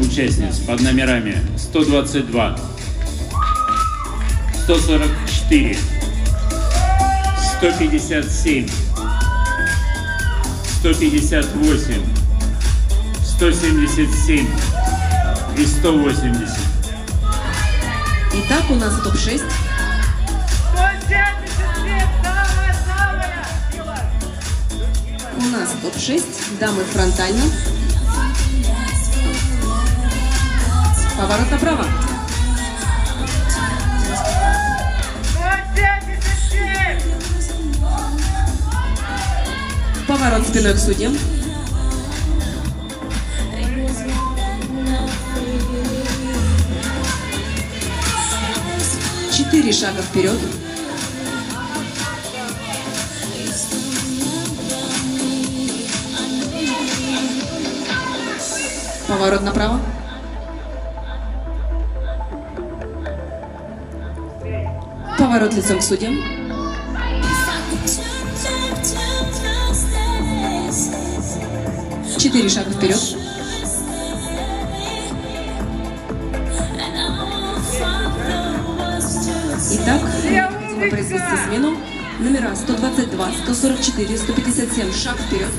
участниц под номерами 122, 144, 157, 158, 177 и 180. Итак, у нас топ-6. 177, самая, самая! У нас топ-6. Дамы фронтально. Поворот направо. 177! Поворот спиной к судьям. Четыре шага вперед. Поворот направо. Поворот лицом к судьям. Четыре шага вперед. Итак, необходимо произвести смену. Номера 122, 144, 157. Шаг вперед.